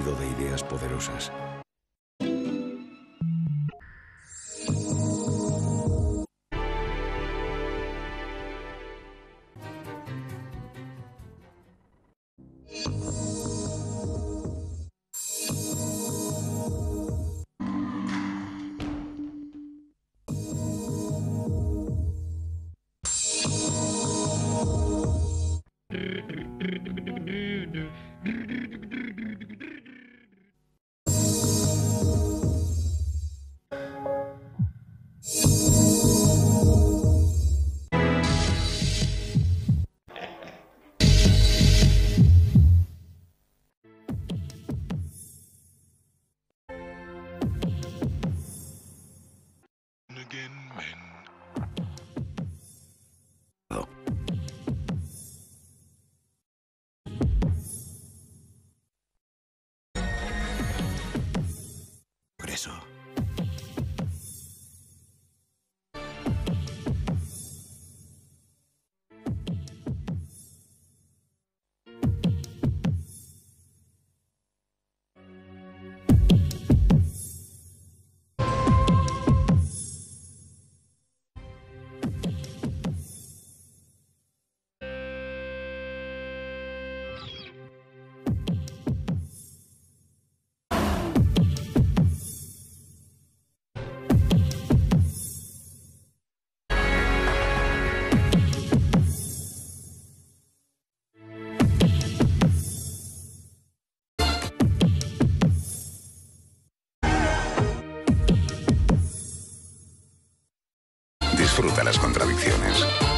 de ideas poderosas. Por eso. Disfruta las contradicciones.